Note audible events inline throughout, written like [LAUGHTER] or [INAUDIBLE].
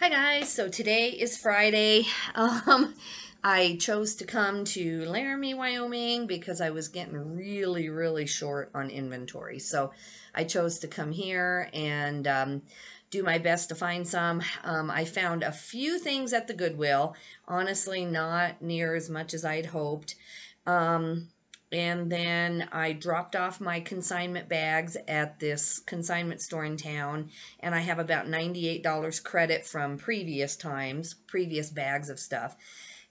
Hi guys, so today is Friday. [LAUGHS] Um, I chose to come to Laramie, Wyoming because I was getting really, really short on inventory. So I chose to come here and um, do my best to find some. Um, I found a few things at the Goodwill, honestly, not near as much as I'd hoped. Um, and then I dropped off my consignment bags at this consignment store in town, and I have about $98 credit from previous times, previous bags of stuff.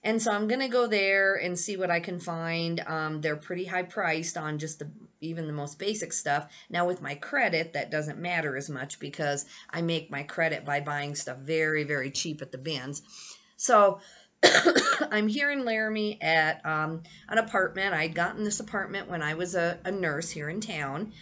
And so I'm going to go there and see what I can find. Um, they're pretty high priced on just the even the most basic stuff. Now with my credit, that doesn't matter as much because I make my credit by buying stuff very, very cheap at the bins. So [COUGHS] I'm here in Laramie at um, an apartment. I'd gotten this apartment when I was a, a nurse here in town.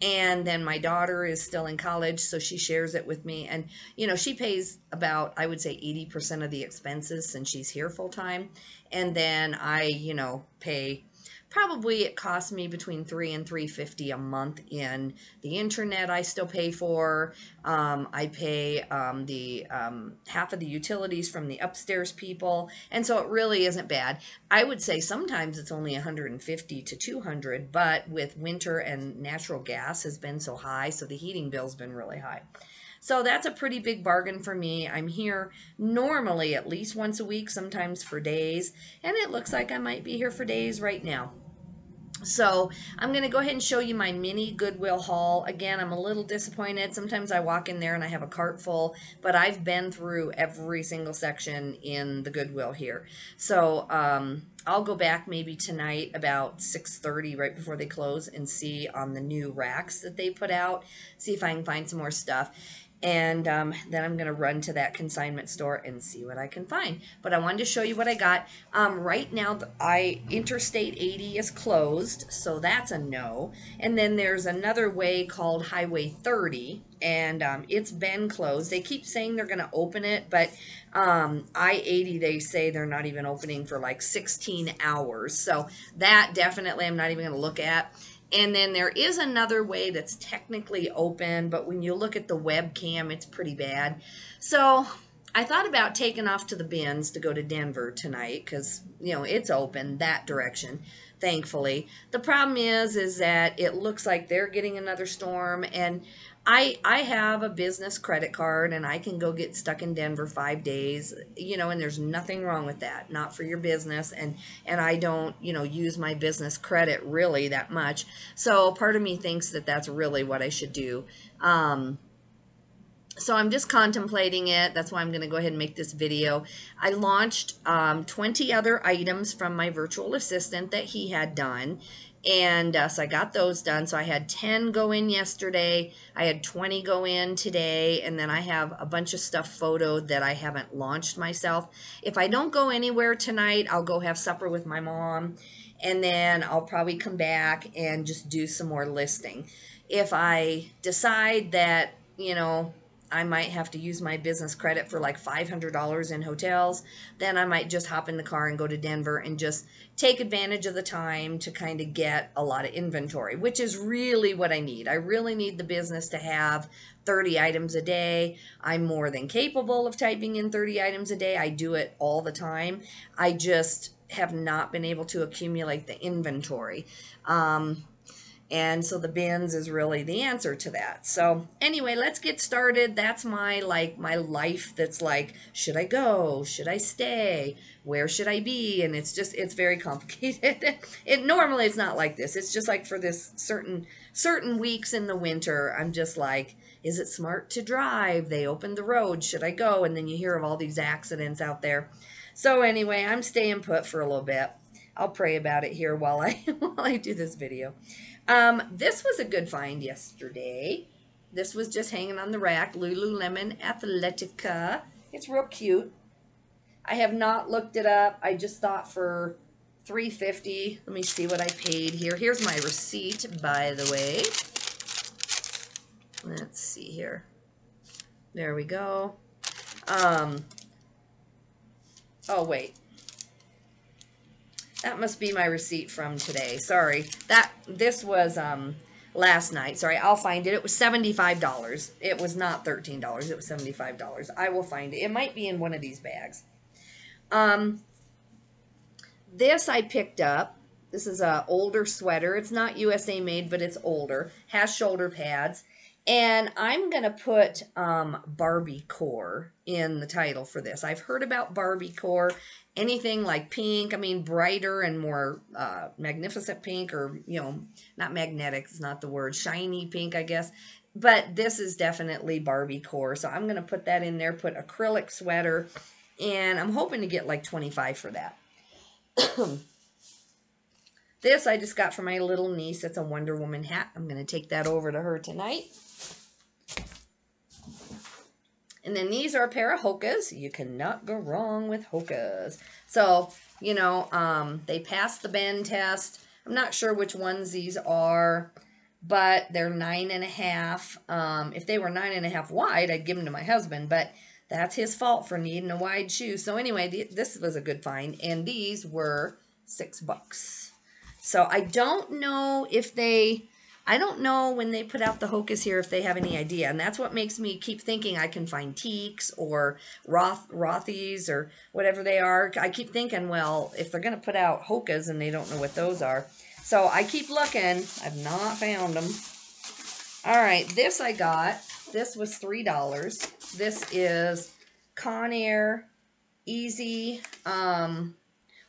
And then my daughter is still in college, so she shares it with me. And, you know, she pays about, I would say, 80% of the expenses since she's here full time. And then I, you know, pay probably it costs me between three and three fifty a month in the internet I still pay for. Um, I pay um, the um, half of the utilities from the upstairs people, and so it really isn't bad. I would say sometimes it's only 150 to 200, but with winter and natural gas has been so high, so the heating bill's been really high. So that's a pretty big bargain for me. I'm here normally at least once a week, sometimes for days, and it looks like I might be here for days right now. So I'm going to go ahead and show you my mini Goodwill haul. Again, I'm a little disappointed. Sometimes I walk in there and I have a cart full, but I've been through every single section in the Goodwill here. So um, I'll go back maybe tonight about 6.30 right before they close and see on the new racks that they put out, see if I can find some more stuff and um, then I'm going to run to that consignment store and see what I can find. But I wanted to show you what I got. Um, right now, I Interstate 80 is closed, so that's a no. And then there's another way called Highway 30, and um, it's been closed. They keep saying they're going to open it, but um, I-80, they say they're not even opening for like 16 hours. So that definitely I'm not even going to look at. And then there is another way that's technically open, but when you look at the webcam, it's pretty bad. So I thought about taking off to the bins to go to Denver tonight because, you know, it's open that direction, thankfully. The problem is, is that it looks like they're getting another storm and I I have a business credit card and I can go get stuck in Denver 5 days, you know, and there's nothing wrong with that, not for your business and and I don't, you know, use my business credit really that much. So part of me thinks that that's really what I should do. Um so I'm just contemplating it. That's why I'm going to go ahead and make this video. I launched um, 20 other items from my virtual assistant that he had done. And uh, so I got those done. So I had 10 go in yesterday. I had 20 go in today. And then I have a bunch of stuff photoed that I haven't launched myself. If I don't go anywhere tonight, I'll go have supper with my mom. And then I'll probably come back and just do some more listing. If I decide that, you know, I might have to use my business credit for like $500 in hotels, then I might just hop in the car and go to Denver and just take advantage of the time to kind of get a lot of inventory, which is really what I need. I really need the business to have 30 items a day. I'm more than capable of typing in 30 items a day. I do it all the time. I just have not been able to accumulate the inventory. Um, and so the bins is really the answer to that. So anyway, let's get started. That's my like my life that's like, should I go? Should I stay? Where should I be? And it's just it's very [LAUGHS] complicated. it normally it's not like this. It's just like for this certain certain weeks in the winter, I'm just like, is it smart to drive? They opened the road. Should I go? And then you hear of all these accidents out there. So anyway, I'm staying put for a little bit. I'll pray about it here while I [LAUGHS] while I do this video. Um, this was a good find yesterday. This was just hanging on the rack. Lululemon Athletica. It's real cute. I have not looked it up. I just thought for 350 Let me see what I paid here. Here's my receipt, by the way. Let's see here. There we go. Um, oh, wait. That must be my receipt from today. Sorry. That this was um last night. Sorry, I'll find it. It was $75. It was not $13. It was $75. I will find it. It might be in one of these bags. Um, this I picked up. This is a older sweater. It's not USA made, but it's older. Has shoulder pads. And I'm going to put um, Barbie Core in the title for this. I've heard about Barbie Core, anything like pink, I mean, brighter and more uh, magnificent pink, or, you know, not magnetic, it's not the word, shiny pink, I guess. But this is definitely Barbie Core. So I'm going to put that in there, put acrylic sweater, and I'm hoping to get like 25 for that. [CLEARS THROAT] this I just got for my little niece. It's a Wonder Woman hat. I'm going to take that over to her tonight. And then these are a pair of Hokas. You cannot go wrong with Hokas. So, you know, um, they passed the bend test. I'm not sure which ones these are, but they're nine and a half. Um, if they were nine and a half wide, I'd give them to my husband, but that's his fault for needing a wide shoe. So anyway, this was a good find, and these were six bucks. So I don't know if they I don't know when they put out the Hokas here if they have any idea. And that's what makes me keep thinking I can find Tieks or Roth Rothy's or whatever they are. I keep thinking, well, if they're going to put out Hokas and they don't know what those are. So I keep looking. I've not found them. All right, this I got. This was $3. This is Conair Easy um,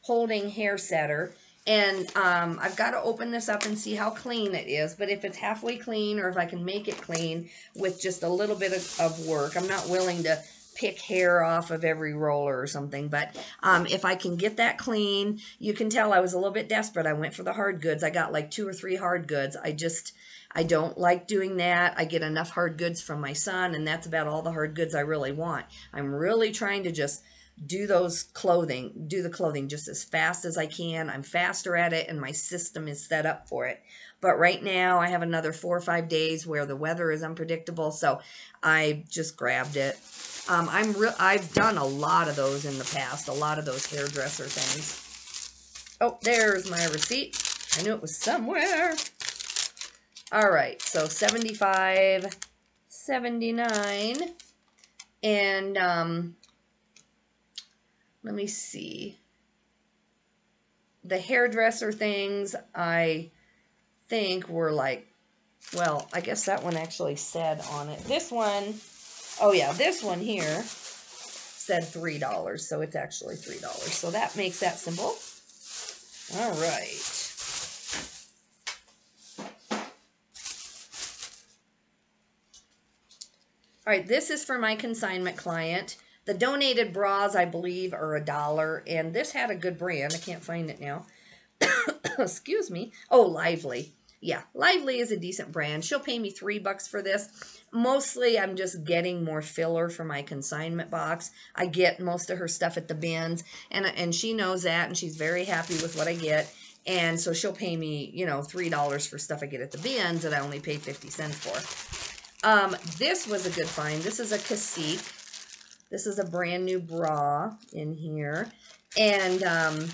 Holding Hair Setter. And um, I've got to open this up and see how clean it is. But if it's halfway clean or if I can make it clean with just a little bit of, of work, I'm not willing to pick hair off of every roller or something. But um, if I can get that clean, you can tell I was a little bit desperate. I went for the hard goods. I got like two or three hard goods. I just, I don't like doing that. I get enough hard goods from my son, and that's about all the hard goods I really want. I'm really trying to just do those clothing, do the clothing just as fast as I can. I'm faster at it and my system is set up for it. But right now I have another four or five days where the weather is unpredictable. So I just grabbed it. Um, I'm real. I've done a lot of those in the past, a lot of those hairdresser things. Oh, there's my receipt. I knew it was somewhere. All right, so 75, 79, and um, let me see. The hairdresser things, I think were like, well, I guess that one actually said on it. This one, oh yeah, this one here said $3, so it's actually $3. So that makes that simple. All right. All right, this is for my consignment client. The donated bras, I believe, are a dollar, and this had a good brand. I can't find it now. [COUGHS] Excuse me. Oh, Lively. Yeah, Lively is a decent brand. She'll pay me three bucks for this. Mostly, I'm just getting more filler for my consignment box. I get most of her stuff at the bins, and, and she knows that, and she's very happy with what I get. And so she'll pay me, you know, $3 for stuff I get at the bins that I only pay 50 cents for. Um, this was a good find. This is a Cacique. This is a brand new bra in here. And, um,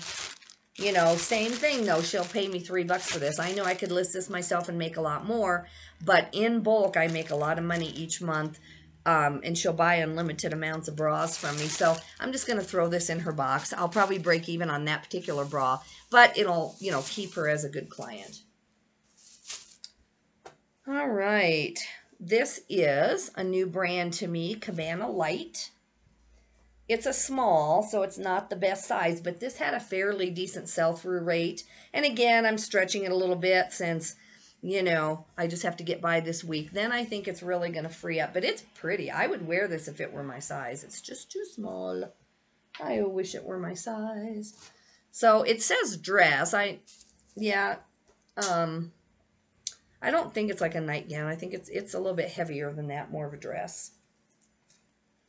you know, same thing though. She'll pay me three bucks for this. I know I could list this myself and make a lot more, but in bulk, I make a lot of money each month. Um, and she'll buy unlimited amounts of bras from me. So I'm just going to throw this in her box. I'll probably break even on that particular bra, but it'll, you know, keep her as a good client. All right. This is a new brand to me, Cabana Light. It's a small, so it's not the best size, but this had a fairly decent sell-through rate. And again, I'm stretching it a little bit since, you know, I just have to get by this week. Then I think it's really going to free up. But it's pretty. I would wear this if it were my size. It's just too small. I wish it were my size. So it says dress. I, yeah, um, I don't think it's like a nightgown. I think it's it's a little bit heavier than that, more of a dress.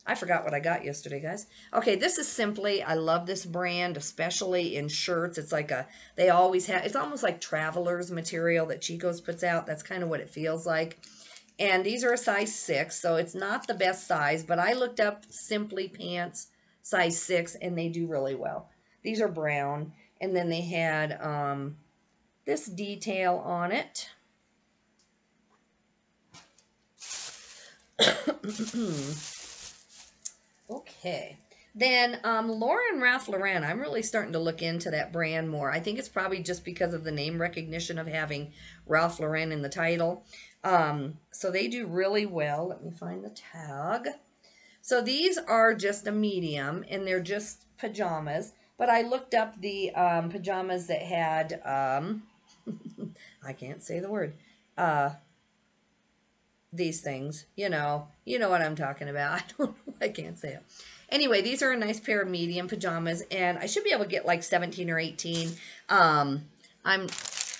I forgot what I got yesterday, guys. Okay, this is Simply. I love this brand, especially in shirts. It's like a, they always have, it's almost like Traveler's material that Chico's puts out. That's kind of what it feels like. And these are a size 6, so it's not the best size, but I looked up Simply pants size 6, and they do really well. These are brown, and then they had um, this detail on it. [COUGHS] [COUGHS] okay. Then um, Lauren Ralph Lauren, I'm really starting to look into that brand more. I think it's probably just because of the name recognition of having Ralph Lauren in the title. Um, so they do really well. Let me find the tag. So these are just a medium, and they're just pajamas. But I looked up the um, pajamas that had, um, [LAUGHS] I can't say the word, uh, these things. You know, you know what I'm talking about. [LAUGHS] I don't I can't say it. Anyway, these are a nice pair of medium pajamas, and I should be able to get like 17 or 18. Um, I'm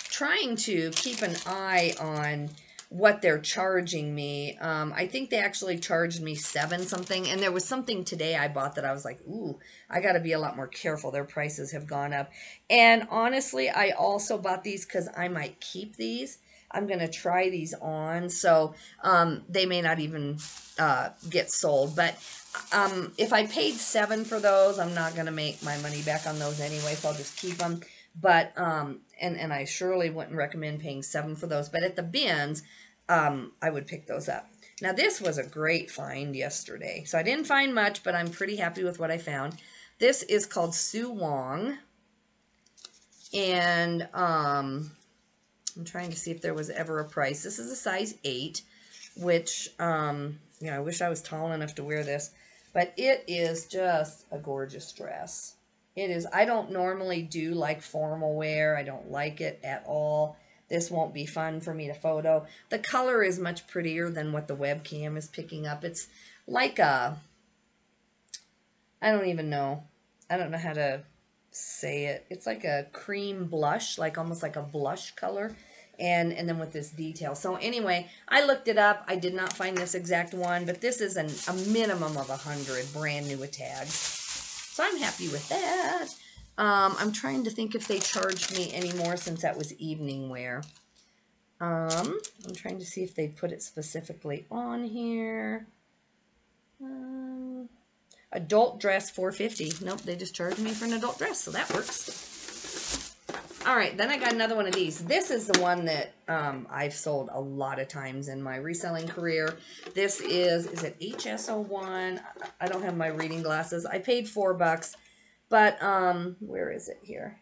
trying to keep an eye on what they're charging me. Um, I think they actually charged me seven something, and there was something today I bought that I was like, ooh, I got to be a lot more careful. Their prices have gone up. And honestly, I also bought these because I might keep these. I'm going to try these on, so um, they may not even uh, get sold. But um, if I paid seven for those, I'm not going to make my money back on those anyway, so I'll just keep them. But, um, and, and I surely wouldn't recommend paying seven for those. But at the bins, um, I would pick those up. Now, this was a great find yesterday. So I didn't find much, but I'm pretty happy with what I found. This is called Sue Wong. And um, I'm trying to see if there was ever a price. This is a size 8, which, um, you know, I wish I was tall enough to wear this. But it is just a gorgeous dress. It is. I don't normally do like formal wear. I don't like it at all. This won't be fun for me to photo. The color is much prettier than what the webcam is picking up. It's like a, I don't even know. I don't know how to say it. It's like a cream blush, like almost like a blush color and and then with this detail. So anyway, I looked it up. I did not find this exact one, but this is an, a minimum of a 100 brand new with tags. So I'm happy with that. Um, I'm trying to think if they charged me any more since that was evening wear. Um, I'm trying to see if they put it specifically on here. Um, adult dress 450. Nope, they just charged me for an adult dress, so that works. All right, then I got another one of these. This is the one that um, I've sold a lot of times in my reselling career. This is, is it HSO1? I don't have my reading glasses. I paid four bucks, but um, where is it here?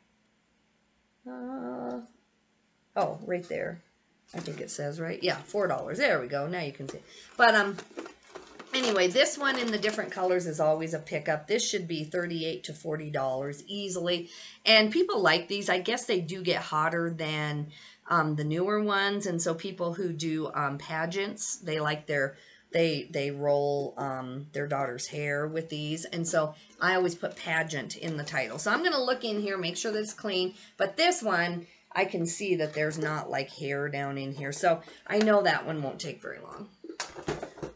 Uh, oh, right there. I think it says, right? Yeah, $4. There we go. Now you can see. But um, Anyway, this one in the different colors is always a pickup. This should be 38 to $40 easily. And people like these. I guess they do get hotter than um, the newer ones. And so people who do um, pageants, they like their they they roll um, their daughter's hair with these and so I always put pageant in the title so I'm gonna look in here make sure that it's clean but this one I can see that there's not like hair down in here so I know that one won't take very long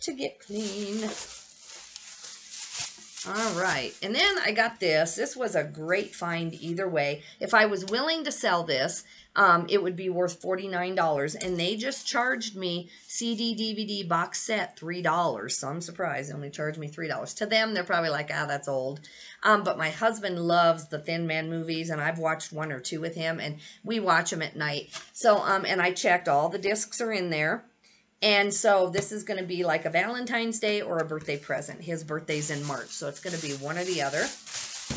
to get clean. All right, and then I got this. This was a great find either way. If I was willing to sell this, um, it would be worth $49, and they just charged me CD, DVD, box set $3, so I'm surprised they only charged me $3. To them, they're probably like, ah, that's old. Um, but my husband loves the Thin Man movies, and I've watched one or two with him, and we watch them at night. So, um, and I checked all the discs are in there. And so this is going to be like a Valentine's Day or a birthday present. His birthday's in March, so it's going to be one or the other.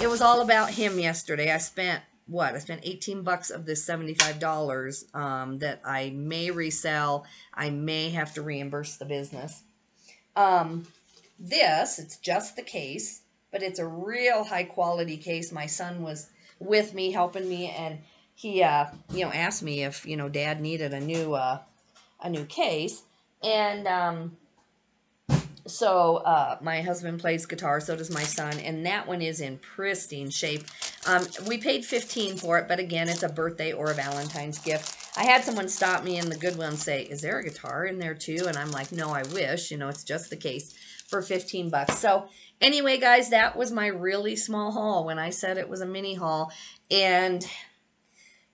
It was all about him yesterday. I spent, what? I spent 18 bucks of this $75 um, that I may resell. I may have to reimburse the business. Um, this, it's just the case, but it's a real high quality case. My son was with me, helping me, and he, uh, you know, asked me if, you know, dad needed a new, uh, a new case. And um, so uh, my husband plays guitar, so does my son, and that one is in pristine shape. Um, we paid 15 for it, but again, it's a birthday or a Valentine's gift. I had someone stop me in the Goodwill and say, is there a guitar in there too? And I'm like, no, I wish. You know, it's just the case for 15 bucks. So anyway, guys, that was my really small haul when I said it was a mini haul. And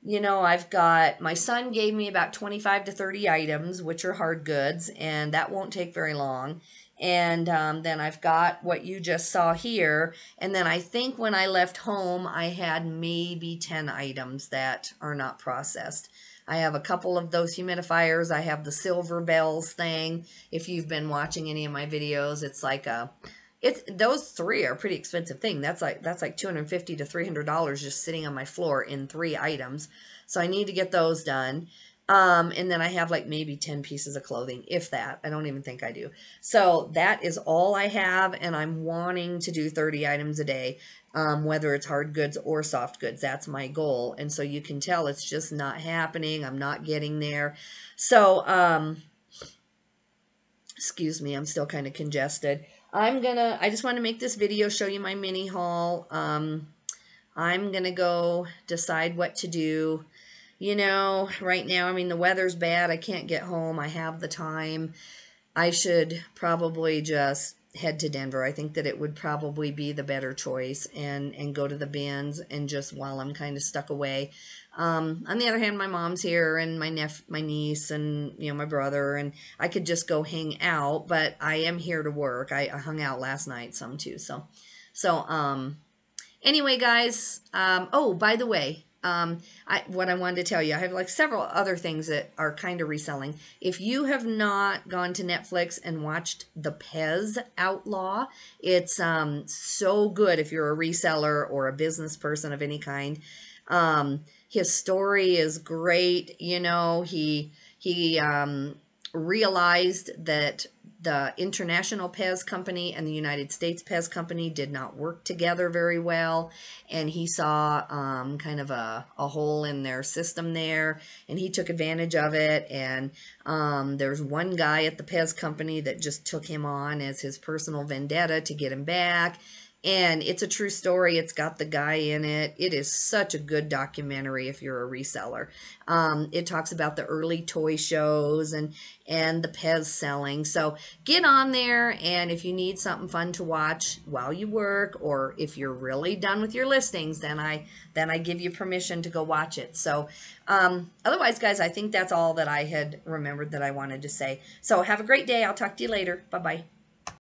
you know, I've got my son gave me about 25 to 30 items, which are hard goods, and that won't take very long. And um, then I've got what you just saw here. And then I think when I left home, I had maybe 10 items that are not processed. I have a couple of those humidifiers. I have the Silver Bells thing. If you've been watching any of my videos, it's like a it's those three are pretty expensive thing. That's like that's like 250 to 300 dollars just sitting on my floor in three items. So I need to get those done. Um, and then I have like maybe 10 pieces of clothing, if that. I don't even think I do. So that is all I have, and I'm wanting to do 30 items a day, um, whether it's hard goods or soft goods. That's my goal. And so you can tell it's just not happening. I'm not getting there. So, um, excuse me, I'm still kind of congested. I'm gonna, I just want to make this video, show you my mini haul. Um, I'm gonna go decide what to do. You know, right now, I mean, the weather's bad. I can't get home. I have the time. I should probably just head to Denver. I think that it would probably be the better choice and, and go to the bins and just while I'm kind of stuck away. Um, on the other hand, my mom's here and my nep my niece and, you know, my brother and I could just go hang out, but I am here to work. I, I hung out last night some too. So, so, um, anyway, guys, um, oh, by the way, um, I, what I wanted to tell you, I have like several other things that are kind of reselling. If you have not gone to Netflix and watched The Pez Outlaw, it's um, so good if you're a reseller or a business person of any kind. Um, his story is great. You know, he he um, realized that the International Pez Company and the United States Pez Company did not work together very well. And he saw um, kind of a, a hole in their system there. And he took advantage of it. And um, there's one guy at the Pez Company that just took him on as his personal vendetta to get him back and it's a true story. It's got the guy in it. It is such a good documentary if you're a reseller. Um, it talks about the early toy shows and and the Pez selling. So get on there, and if you need something fun to watch while you work, or if you're really done with your listings, then I then I give you permission to go watch it. So um, otherwise, guys, I think that's all that I had remembered that I wanted to say. So have a great day. I'll talk to you later. Bye bye.